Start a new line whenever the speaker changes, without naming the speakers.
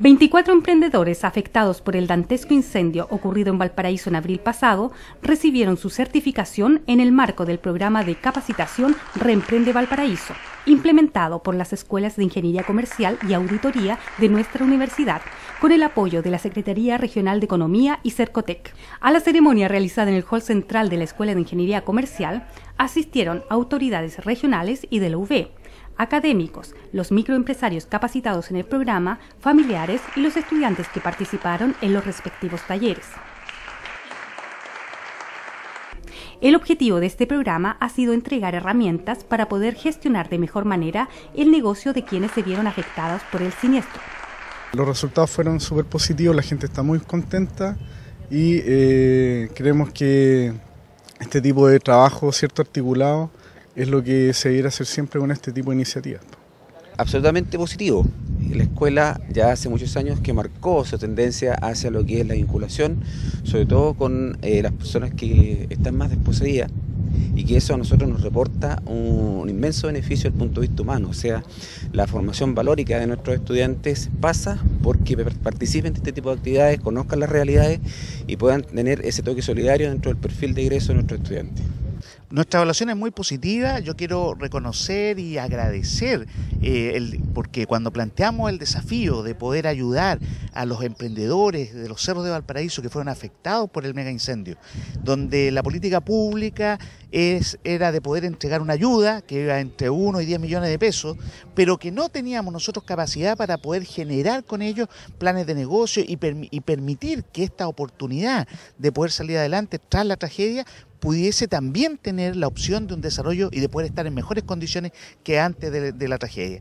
24 emprendedores afectados por el dantesco incendio ocurrido en Valparaíso en abril pasado recibieron su certificación en el marco del programa de capacitación Reemprende Valparaíso, implementado por las escuelas de Ingeniería Comercial y Auditoría de nuestra universidad, con el apoyo de la Secretaría Regional de Economía y Cercotec. A la ceremonia realizada en el hall central de la Escuela de Ingeniería Comercial asistieron autoridades regionales y de la UV académicos, los microempresarios capacitados en el programa, familiares y los estudiantes que participaron en los respectivos talleres. El objetivo de este programa ha sido entregar herramientas para poder gestionar de mejor manera el negocio de quienes se vieron afectados por el siniestro.
Los resultados fueron súper positivos, la gente está muy contenta y eh, creemos que este tipo de trabajo, cierto articulado, es lo que se debiera hacer siempre con este tipo de iniciativas.
Absolutamente positivo. La escuela ya hace muchos años que marcó su tendencia hacia lo que es la vinculación, sobre todo con eh, las personas que están más desposeídas y que eso a nosotros nos reporta un, inmenso beneficio desde el punto de vista humano. O sea, la formación valórica de nuestros estudiantes pasa porque participen de este tipo de actividades, conozcan las realidades y puedan tener ese toque solidario dentro del perfil de ingreso de nuestros estudiantes.
Nuestra evaluación es muy positiva, yo quiero reconocer y agradecer, eh, porque cuando planteamos el desafío de poder ayudar a los emprendedores de los cerros de Valparaíso que fueron afectados por el mega incendio, donde la política pública era de poder entregar una ayuda que iba entre 1 y 10 millones de pesos, pero que no teníamos nosotros capacidad para poder generar con ellos planes de negocio y permitir que esta oportunidad de poder salir adelante tras la tragedia pudiese también tener la opción de un desarrollo y de poder estar en mejores condiciones que antes de, la tragedia.